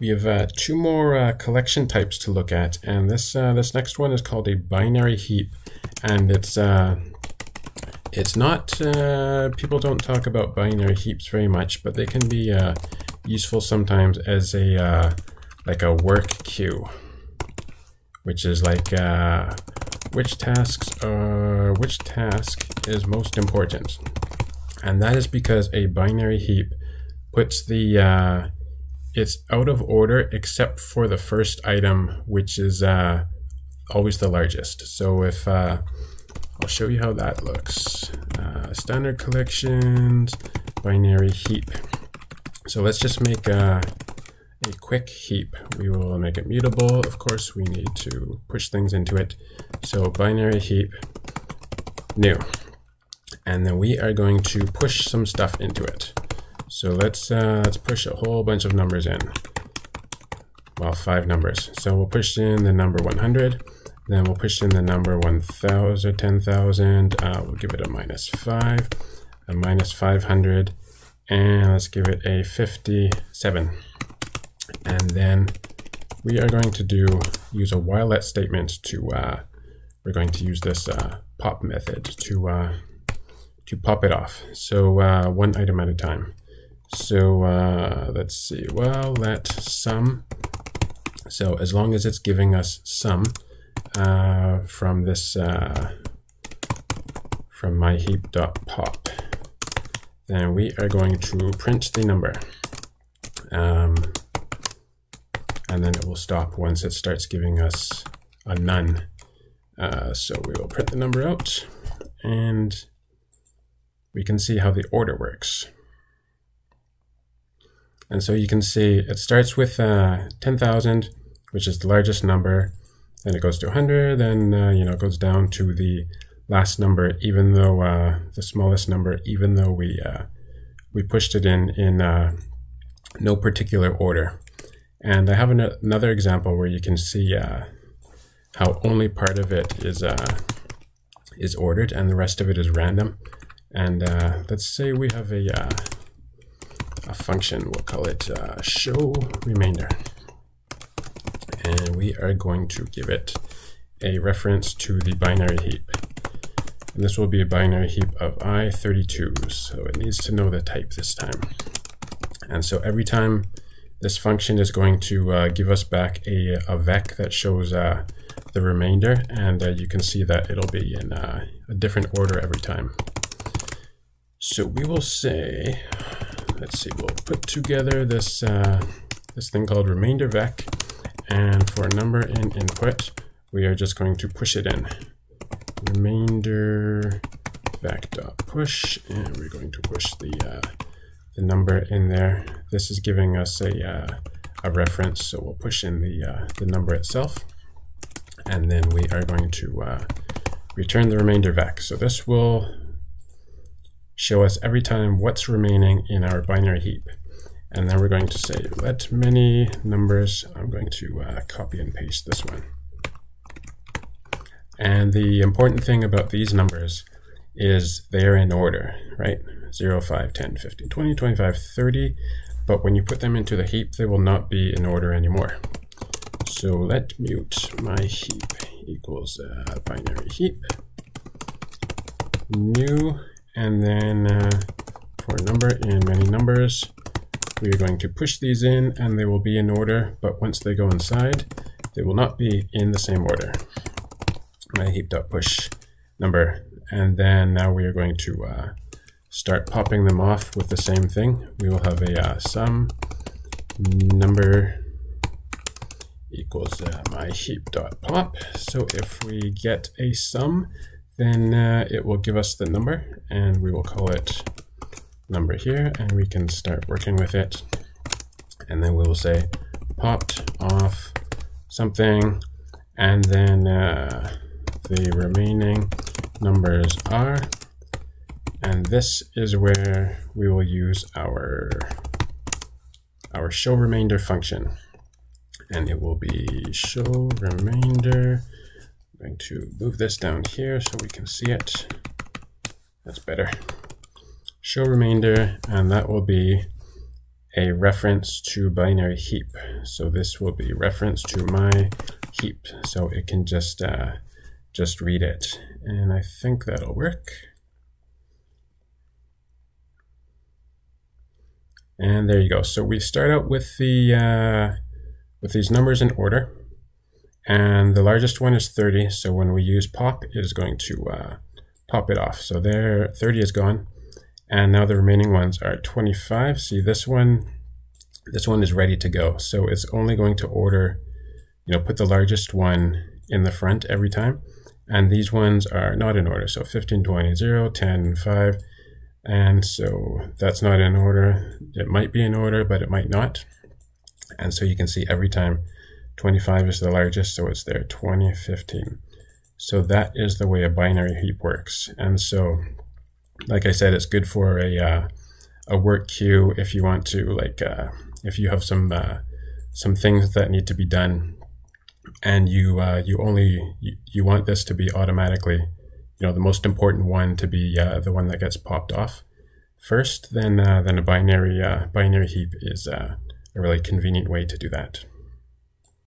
We have uh, two more uh, collection types to look at, and this uh, this next one is called a binary heap, and it's uh, it's not uh, people don't talk about binary heaps very much, but they can be uh, useful sometimes as a like a work queue, which is like which tasks are which task is most important, and that is because a binary heap puts the it's out of order except for the first item, which is uh, always the largest. So if uh, I'll show you how that looks. Uh, standard collections, binary heap. So let's just make a, a quick heap. We will make it mutable. Of course, we need to push things into it. So binary heap, new. And then we are going to push some stuff into it. So let's uh, let's push a whole bunch of numbers in. Well, five numbers. So we'll push in the number 100. Then we'll push in the number 1,000, 10,000. Uh, we'll give it a minus 5, a minus 500, and let's give it a 57. And then we are going to do use a while let statement to, uh, we're going to use this uh, pop method to, uh, to pop it off. So uh, one item at a time. So uh, let's see, well, let Some. So as long as it's giving us Some uh, from this, uh, from my heap dot pop, then we are going to print the number. Um, and then it will stop once it starts giving us a none. Uh, so we will print the number out and we can see how the order works. And so you can see it starts with uh, 10,000, which is the largest number. Then it goes to 100, then uh, you know it goes down to the last number, even though uh, the smallest number, even though we uh, we pushed it in in uh, no particular order. And I have an another example where you can see uh, how only part of it is is ordered and the rest of it is random. And let's say we have a a function. We'll call it uh, show remainder. And we are going to give it a reference to the binary heap. And this will be a binary heap of i32, so it needs to know the type this time. And so every time this function is going to uh, give us back a, a vec that shows uh, the remainder, and uh, you can see that it'll be in uh, a different order every time. So we will say let's see, we'll put together this, uh, this thing called remainder vec. And for a number in input, we are just going to push it in. Remainder vec dot push, and we're going to push the, uh, the number in there. This is giving us a, uh, a reference, so we'll push in the, uh, the number itself. And then we are going to uh, return the remainder vec. So this will show us every time what's remaining in our binary heap. And then we're going to say let many numbers, I'm going to uh, copy and paste this one. And the important thing about these numbers is they're in order, right? 0, 5, 10, 15, 20, 25, 30. But when you put them into the heap, they will not be in order anymore. So let mut my heap equals uh, binary heap new and then uh, for a number in many numbers, we are going to push these in and they will be in order, but once they go inside, they will not be in the same order. My heap.push number. And then now we are going to uh, start popping them off with the same thing. We will have a uh, Some number equals uh, my heap.pop. So if we get a Some, then uh, it will give us the number and we will call it number here and we can start working with it. And then we will say popped off something and then uh, the remaining numbers are and this is where we will use our our show remainder function. And it will be show remainder I'm going to move this down here so we can see it. That's better. Show remainder, and that will be a reference to binary heap. So this will be reference to my heap. So it can just, uh, just read it. And I think that'll work. And there you go. So we start out with the uh, with these numbers in order. And the largest one is 30. So when we use pop, it is going to uh, pop it off. So there, 30 is gone. And now the remaining ones are 25. See this one, this one is ready to go. So it's only going to order, you know, put the largest one in the front every time. And these ones are not in order. So 15, 20, 0, 10, 5. And so that's not in order. It might be in order, but it might not. And so you can see every time 25 is the largest, so it's there 2015. So that is the way a binary heap works. And so, like I said, it's good for a, uh, a work queue if you want to, like, uh, if you have some, uh, some things that need to be done and you, uh, you only, you, you want this to be automatically, you know, the most important one to be uh, the one that gets popped off first, then, uh, then a binary, binary heap is a really convenient way to do that.